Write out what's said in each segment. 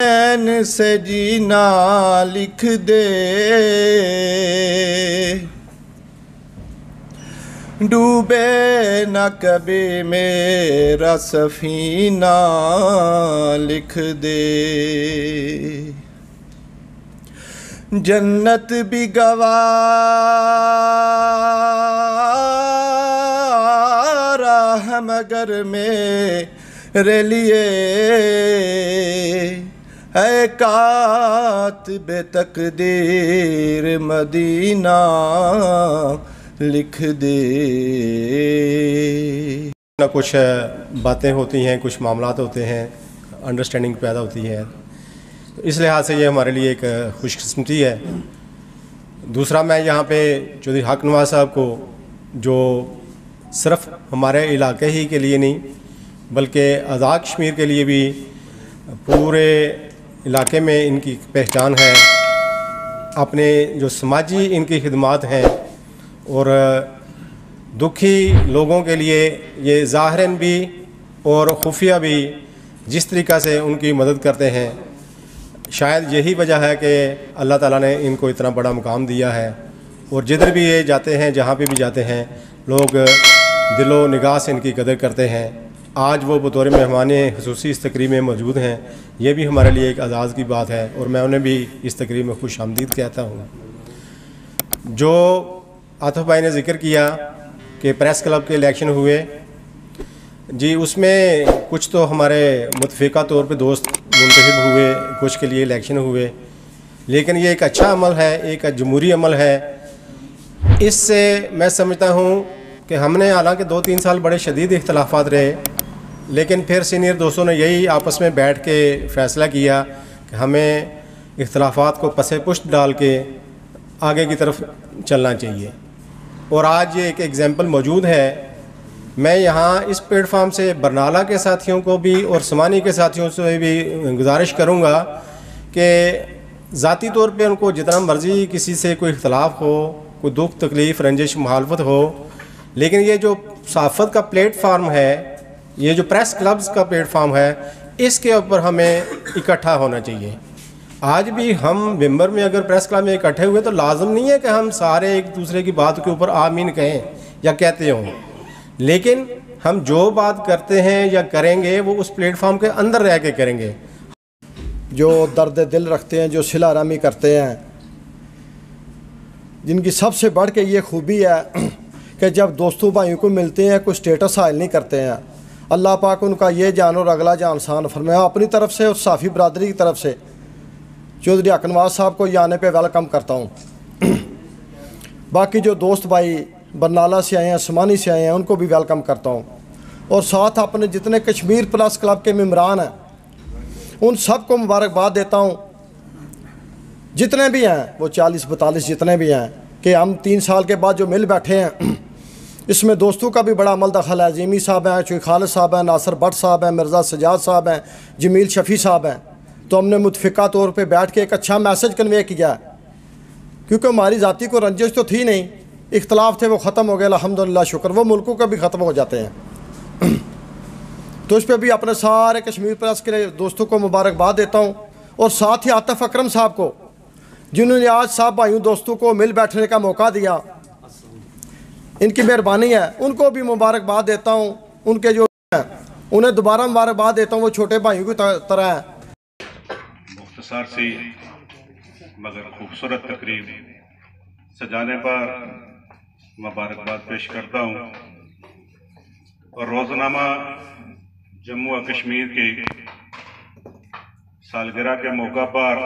चैन से जीना लिख दे डूबे न कभी मेरा सफीना लिख दे। जन्नत भी गवारा है मगर मेरे लिए। है कातिब तकदीर मदीना। लिख दे। ना कुछ बातें होती हैं, कुछ मामला होते हैं अंडरस्टैंडिंग पैदा होती है। तो इस लिहाज से ये हमारे लिए एक खुशकस्मती है। दूसरा, मैं यहाँ पे चौधरी हक नवाज़ साहब को, जो सिर्फ़ हमारे इलाके ही के लिए नहीं, बल्कि आज़ाद कश्मीर के लिए भी पूरे इलाके में इनकी पहचान है। अपने जो समाजी इनकी खदमात हैं और दुखी लोगों के लिए ये ज़ाहरन भी और खुफिया भी जिस तरीक़ा से उनकी मदद करते हैं, शायद यही वजह है कि अल्लाह ताला ने इनको इतना बड़ा मुकाम दिया है। और जिधर भी ये जाते हैं, जहाँ पे भी जाते हैं, लोग दिलो निगाह से इनकी कदर करते हैं। आज वो बतौर मेहमान खसूसी इस तकरीब में मौजूद हैं। ये भी हमारे लिए एक आज़ाज़ की बात है और मैं उन्हें भी इस तकरीब में खुश आमदीद कहता हूँ। जो आतफ भाई ने ज़िक्र किया कि प्रेस क्लब के इलेक्शन हुए। जी, उसमें कुछ तो हमारे मुतफ़ा तौर पे दोस्त मुंतब हुए, कुछ के लिए इलेक्शन हुए। लेकिन ये एक अच्छा अमल है, एक जमहूरी अमल है। इससे मैं समझता हूँ कि हमने हालाँकि दो तीन साल बड़े शदीद इख्तलाफात रहे, लेकिन फिर सीनियर दोस्तों ने यही आपस में बैठ के फ़ैसला किया कि हमें इख्तलाफात को पसे पुष्ट डाल के आगे की तरफ़ चलना चाहिए। और आज ये एक एग्ज़ाम्पल मौजूद है। मैं यहाँ इस प्लेटफार्म से बरनाला के साथियों को भी और समानी के साथियों से भी गुजारिश करूँगा कि ज़ाती तौर पे उनको जितना मर्ज़ी किसी से कोई इख्तलाफ हो, कोई दुख, तकलीफ़, रंजिश, मुखालफत हो, लेकिन ये जो सहाफ़त का प्लेटफार्म है, ये जो प्रेस क्लब्स का प्लेटफार्म है, इसके ऊपर हमें इकट्ठा होना चाहिए। आज भी हम मेंबर में अगर प्रेस क्लब में इकट्ठे हुए तो लाजम नहीं है कि हम सारे एक दूसरे की बात के ऊपर आमीन कहें या कहते हों। लेकिन हम जो बात करते हैं या करेंगे, वो उस प्लेटफॉर्म के अंदर रह के करेंगे। जो दर्द दिल रखते हैं, जो सिला रामी करते हैं, जिनकी सबसे बढ़ के ये खूबी है कि जब दोस्तों भाइयों को मिलते हैं, कोई स्टेटस हासिल नहीं करते हैं, अल्लाह पाक उनका ये जान और अगला जान आसान फरमाया अपनी तरफ़ से और साफ़ी बरदरी की तरफ़ से चौधरी अकनवाज साहब को ये आने पर वेलकम करता हूँ। बाकी जो दोस्त भाई बरनाला से आए हैं समानी से आए हैं, उनको भी वेलकम करता हूँ। और साथ अपने जितने कश्मीर प्लस क्लब के मम्बरान हैं, उन सबको मुबारकबाद देता हूँ। जितने भी हैं, वो चालीस बतालीस जितने भी हैं, कि हम तीन साल के बाद जो मिल बैठे हैं, इसमें दोस्तों का भी बड़ा अमल दखल है। जिमी साहब हैं चुई खालिद साहब हैं, नासर भट्ट साहब हैं, मिर्ज़ा सजाद साहब हैं, जमील शफ़ी साहब हैं। तो हमने मुतफ़ा तौर पर बैठ के एक अच्छा मैसेज कन्वे किया। क्योंकि हमारी ज़ाती को रंजिश तो थी नहीं, इख्तलाफ थे, वो ख़त्म हो गए अलहमदिल्ला शुक्र। वो मुल्कों का भी ख़त्म हो जाते हैं। तो इस पर भी अपने सारे कश्मीर प्रेस के दोस्तों को मुबारकबाद देता हूँ, और साथ ही आतफ अक्रम साहब को, जिन्होंने आज साहब भाइयों दोस्तों को मिल बैठने का मौका दिया। इनकी मेहरबानी है। उनको भी मुबारकबाद देता हूँ। उनके जो हैं, उन्हें दोबारा मुबारकबाद देता हूँ, वो छोटे भाइयों की तरह हैं। मुख्तसर सी मगर खूबसूरत तकरीब सजाने पर मुबारकबाद पेश करता हूँ। और रोज़नामा जम्मू और कश्मीर की सालगिरह के मौका पर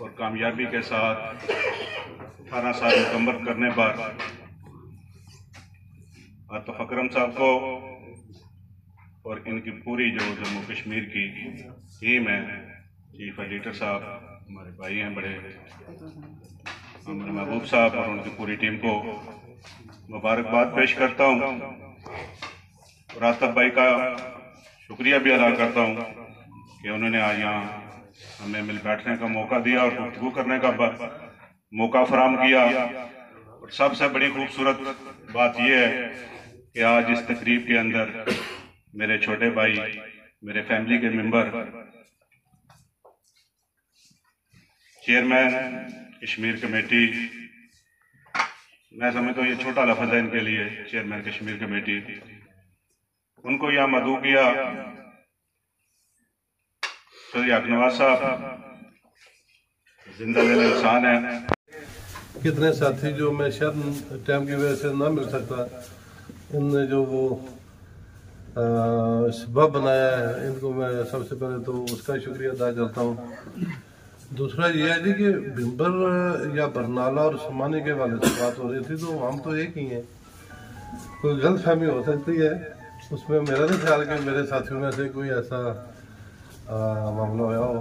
और कामयाबी के साथ अठारह साल मुकम्मल करने पर आतफ अकरम साहब को और इनकी पूरी जो जम्मू कश्मीर की टीम है चीफ एडिटर साहब हमारे भाई हैं बड़े। हमारे महबूब साहब और उनकी पूरी टीम को मुबारकबाद पेश करता हूँ। और आतफ भाई का शुक्रिया भी अदा करता हूँ कि उन्होंने आज यहाँ हमें मिल बैठने का मौका दिया और गुफ्तु करने का मौका फराम किया। और सबसे बड़ी खूबसूरत बात यह है कि आज इस तकरीब के अंदर मेरे छोटे भाई मेरे फैमिली के मेंबर चेयरमैन, कश्मीर कमेटी। मैं समझता हूँ ये छोटा लफज है इनके लिए, चेयरमैन, कश्मीर कमेटी। उनको यहाँ मदू किया सर साहब, ज़िंदा इंसान है। कितने साथी जो मैं शायद टाइम की वजह से ना मिल सकता उनने जो वो सबब बनाया है, इनको मैं सबसे पहले तो उसका शुक्रिया अदा करता हूँ। दूसरा ये है जी कि बिम्बर या बरनाला और समाने के वाले से बात हो रही थी तो हम तो एक ही हैं। कोई गलत फहमी हो सकती है। उसमें मेरा नहीं ख्याल कि मेरे साथियों में से कोई ऐसा मामला होया हो,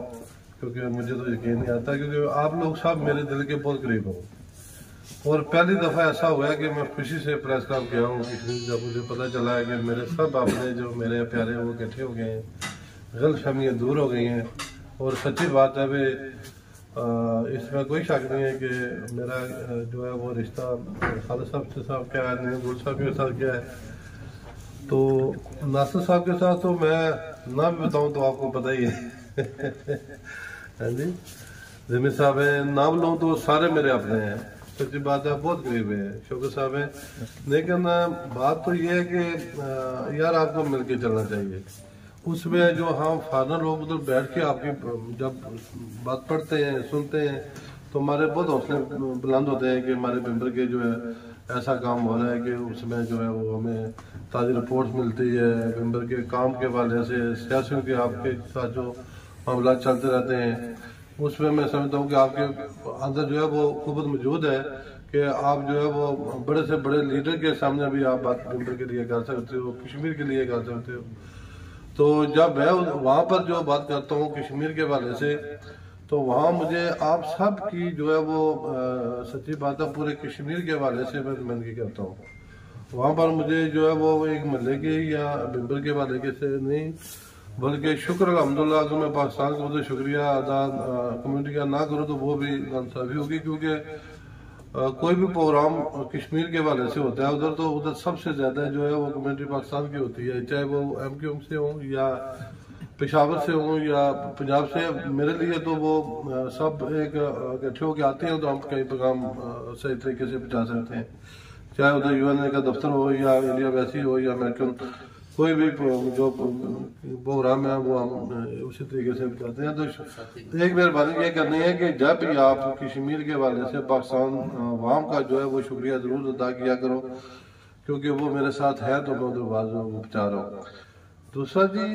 क्योंकि मुझे तो यकीन नहीं आता, क्योंकि आप लोग सब मेरे दिल के बहुत करीब हो। और पहली दफ़ा ऐसा हुआ कि मैं खुशी से प्रेस क्लब गया हूँ जब मुझे पता चला है कि मेरे सब अपने जो मेरे प्यारे वो इकट्ठे हो गए हैं। गलत फहमियाँ दूर हो गई हैं। और सच्ची बात है भाई इसमें कोई शक नहीं है कि मेरा जो है वो रिश्ता खालिद साहब से साहब क्या है नीम साहब के साथ क्या है। तो नासिर साहब के साथ तो मैं ना भी बताऊँ तो आपको पता ही है। हाँ जी जिम्मे साहब है, नाम लूँ तो सारे मेरे अपने हैं। सच्ची बात है, बहुत गरीब है, शोकर साहब है। लेकिन बात तो ये है कि यार आपको मिलके चलना चाहिए। उसमें जो हम फादर लोग उधर बैठ के आपकी, जब बात पढ़ते हैं, सुनते हैं तो हमारे बहुत हौसले बुलंद होते हैं कि हमारे मेंबर के जो है, ऐसा काम हो रहा है कि उसमें जो है वो हमें ताज़ी रिपोर्ट मिलती है, मेंबर के काम के वाले से सियासियों के आपके साथ जो मामला चलते रहते हैं। उसमें मैं समझता हूँ कि आपके अंदर जो है वो कुबत मौजूद है कि आप जो है वो बड़े से बड़े लीडर के सामने भी आप बात मेंबर के लिए कर सकते हो, कश्मीर के लिए कर सकते हो। तो जब मैं वहाँ पर जो बात करता हूँ, कश्मीर के वाले से तो वहाँ मुझे आप सब की जो है वो सच्ची बात है, पूरे कश्मीर के वाले से मैं नुमाइंदगी करता हूँ। वहाँ पर मुझे जो है वो एक महल्ले के या मेंबर के वाले के से नहीं, बल्कि शुक्र अलहमदिल्ला अगर मैं पाकिस्तान को तो शुक्रिया अदा कम्युनिटी का ना करूँ तो वो भी नासाफी होगी, क्योंकि कोई भी प्रोग्राम कश्मीर के वाले से होता है, उधर तो उधर सबसे ज़्यादा जो है वो कम्युनिटी पाकिस्तान की होती है, चाहे वो एम क्यू एम से हों या पेशावर से हों या पंजाब से, मेरे लिए तो वो सब एक इकट्ठे होकर आते हैं तो हम कई प्रोग्राम सही तरीके से पहुँचा सकते हैं। चाहे उधर यू एन ए का दफ्तर हो या इंडिया वैसी हो या अमेरिकन कोई भी जो प्रोग्राम है, वो हम उसी तरीके से करते हैं। तो एक मेहरबानी ये करनी है कि जब भी आप कश्मीर के वाले से पाकिस्तान वाम का जो है, वो शुक्रिया ज़रूर अदा किया करो, क्योंकि वो मेरे साथ है तो मैं उधर बाज रहा हूँ। दूसरा जी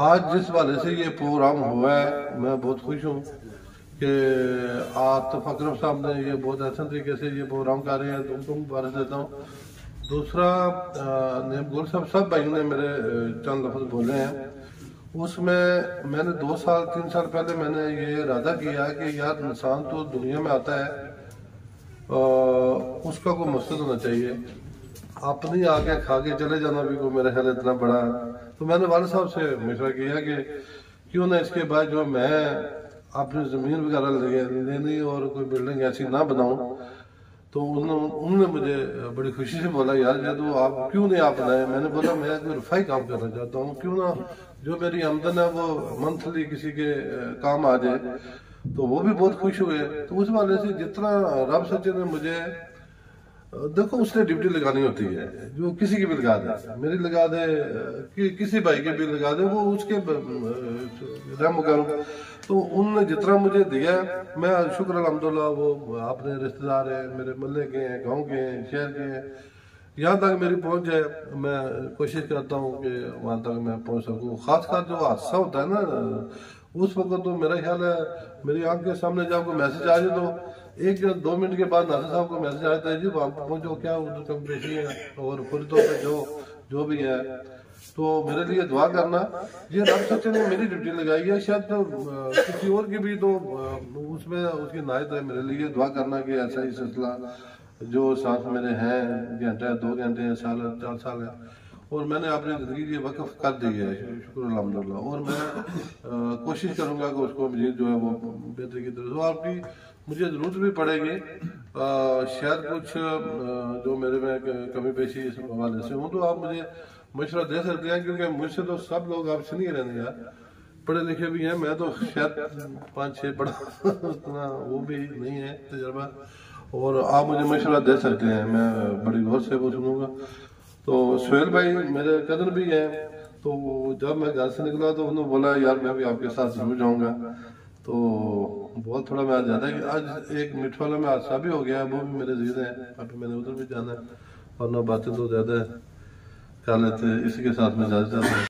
आज जिस वाले से ये प्रोग्राम हुआ है, मैं बहुत खुश हूँ कि आतफ अकरम साहब ने ये बहुत अच्छे तरीके से ये प्रोग्राम कर रहे हैं। तो उनको मुबारक देता हूँ। दूसरा नेम गुल साहब सब भाइयों ने मेरे चंद लफ्ज बोले हैं। उसमें मैंने दो साल तीन साल पहले मैंने ये इरादा किया कि यार इंसान तो दुनिया में आता है आ, उसका कोई मकसद होना चाहिए। अपनी आके खा के चले जाना भी कोई मेरा ख्याल इतना बड़ा। तो मैंने वाले साहब से मशवरा किया कि क्यों ना इसके बाद जो मैं अपनी ज़मीन वगैरह लेनी और कोई बिल्डिंग ऐसी ना बनाऊँ तो उन्होंने मुझे बड़ी खुशी से बोला, यार ये तो आप क्यों नहीं आप बनाए? मैंने बोला, मैं कोई रफाई काम करना चाहता हूँ। क्यों ना जो मेरी आमदन है वो मंथली किसी के काम आ जाए। तो वो भी बहुत खुश हुए। तो उस वाले से जितना रब सचिन ने मुझे देखो उसने ड्यूटी लगानी होती है। जो किसी की भी लगा दे। मेरी लगा दे कि, किसी भाई की भी लगा दे वो उसके रहम करूँ तो उन्होंने जितना मुझे दिया मैं शुक्र अलहमदुल्ला वो अपने रिश्तेदार हैं मेरे मोहल्ले के हैं गाँव के हैं शहर के हैं। यहाँ तक मेरी पहुँच जाए मैं कोशिश करता हूँ कि वहाँ तक मैं पहुँच सकूँ। खासकर जो हादसा होता है ना उस वक्त तो मेरा ख्याल है मेरी आँख के सामने जब कोई मैसेज आ जाए तो एक दो मिनट के बाद नासिर साहब को मैसेज आता है जी वहाँ पहुंचो क्या उधर कम पेशी है और तौर पर जो जो भी है। तो मेरे लिए दुआ करना ये रब सच्चे ने मेरी ड्यूटी लगाई है शायद तो, किसी और की भी तो उसमें उसकी नायत है मेरे लिए दुआ करना कि ऐसा ही सिलसिला जो सांस मेरे हैं घंटे दो घंटे हैं साल चार साल है। और मैंने अपनी ज़िंदगी ये वक्फ कर दी है शुक्र अलहमदिल्ला और मैं कोशिश करूँगा कि उसको मजीद जो है वो बेहतरी की तरफ़ आपकी मुझे ज़रूरत भी पड़ेगी। शायद कुछ जो मेरे में कमी पेशी इस हवाले से हूँ तो आप मुझे मशवरा दे सकते हैं, क्योंकि मुझसे तो सब लोग आप सीनियर हैं यार। पढ़े लिखे भी हैं, मैं तो शायद पाँच छः पढ़ा वो भी नहीं है तजर्बा। और आप मुझे मशवरा दे सकते हैं, मैं बड़ी गौर से वो सुनूँगा। तो सुहेल भाई, मेरे कदर भी हैं तो जब मैं घर से निकला तो उन्होंने बोला, यार, मैं भी आपके साथ ज़रूर जाऊँगा। तो बहुत थोड़ा मैं ज़्यादा आज एक मिठ वाला में हादसा भी हो गया, वो भी मेरे जीत है। अभी मैंने उधर भी जाना है और ना बातें तो ज़्यादा कर लेते हैं। इसी के साथ में ज़्यादा जाता